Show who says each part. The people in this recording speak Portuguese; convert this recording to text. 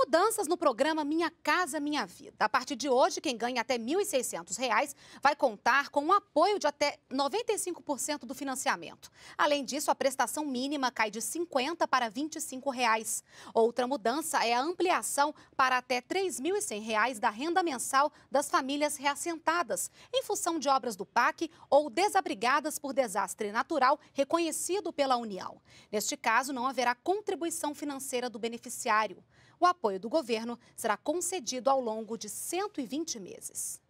Speaker 1: Mudanças no programa Minha Casa Minha Vida. A partir de hoje, quem ganha até R$ 1.600 vai contar com um apoio de até 95% do financiamento. Além disso, a prestação mínima cai de R$ 50 para 25 reais. Outra mudança é a ampliação para até R$ 3.100 da renda mensal das famílias reassentadas, em função de obras do PAC ou desabrigadas por desastre natural reconhecido pela União. Neste caso, não haverá contribuição financeira do beneficiário. O apoio do governo será concedido ao longo de 120 meses.